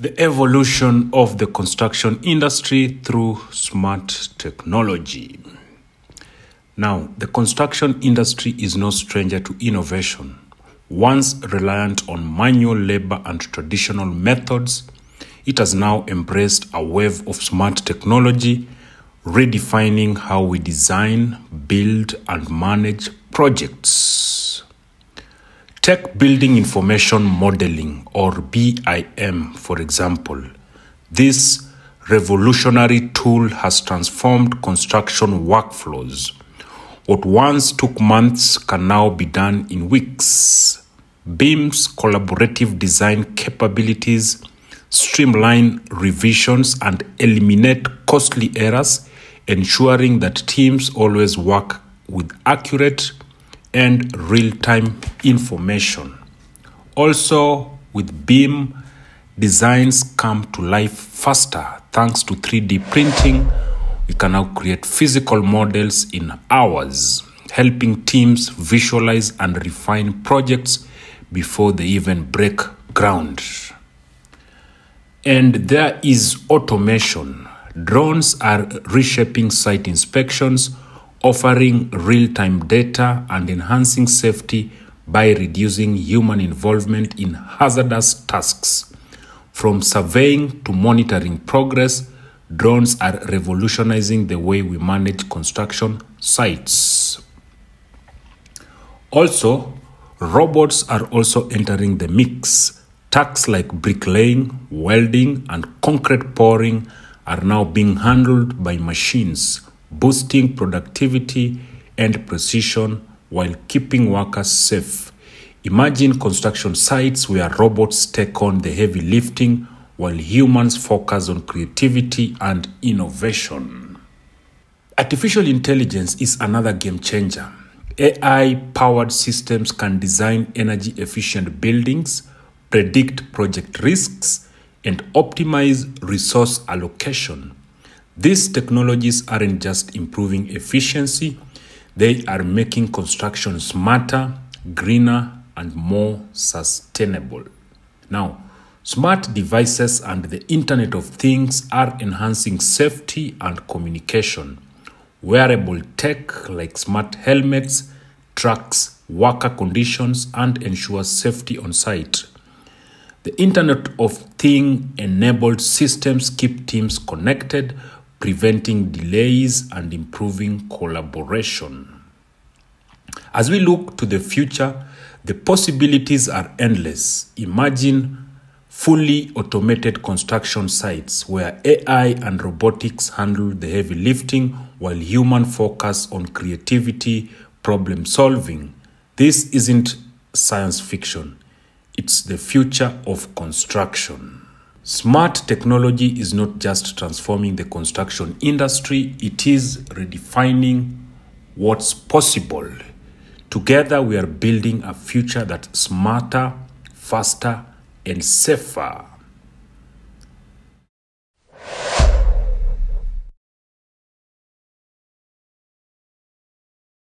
The evolution of the construction industry through smart technology. Now, the construction industry is no stranger to innovation. Once reliant on manual labor and traditional methods, it has now embraced a wave of smart technology, redefining how we design, build, and manage projects. Tech Building Information Modeling, or BIM, for example. This revolutionary tool has transformed construction workflows. What once took months can now be done in weeks. BIM's collaborative design capabilities streamline revisions and eliminate costly errors, ensuring that teams always work with accurate and real time information. Also, with BIM, designs come to life faster thanks to 3D printing. We can now create physical models in hours, helping teams visualize and refine projects before they even break ground. And there is automation. Drones are reshaping site inspections, offering real time data and enhancing safety by reducing human involvement in hazardous tasks. From surveying to monitoring progress, drones are revolutionizing the way we manage construction sites. Also, robots are also entering the mix Tasks like bricklaying, welding, and concrete pouring are now being handled by machines, boosting productivity and precision while keeping workers safe. Imagine construction sites where robots take on the heavy lifting while humans focus on creativity and innovation. Artificial intelligence is another game changer. AI powered systems can design energy efficient buildings predict project risks, and optimize resource allocation. These technologies aren't just improving efficiency, they are making construction smarter, greener, and more sustainable. Now, smart devices and the Internet of Things are enhancing safety and communication. Wearable tech like smart helmets tracks worker conditions and ensures safety on site. The Internet of Things enabled systems keep teams connected, preventing delays and improving collaboration. As we look to the future, the possibilities are endless. Imagine fully automated construction sites where AI and robotics handle the heavy lifting while human focus on creativity, problem solving. This isn't science fiction. It's the future of construction. Smart technology is not just transforming the construction industry, it is redefining what's possible. Together, we are building a future that's smarter, faster, and safer.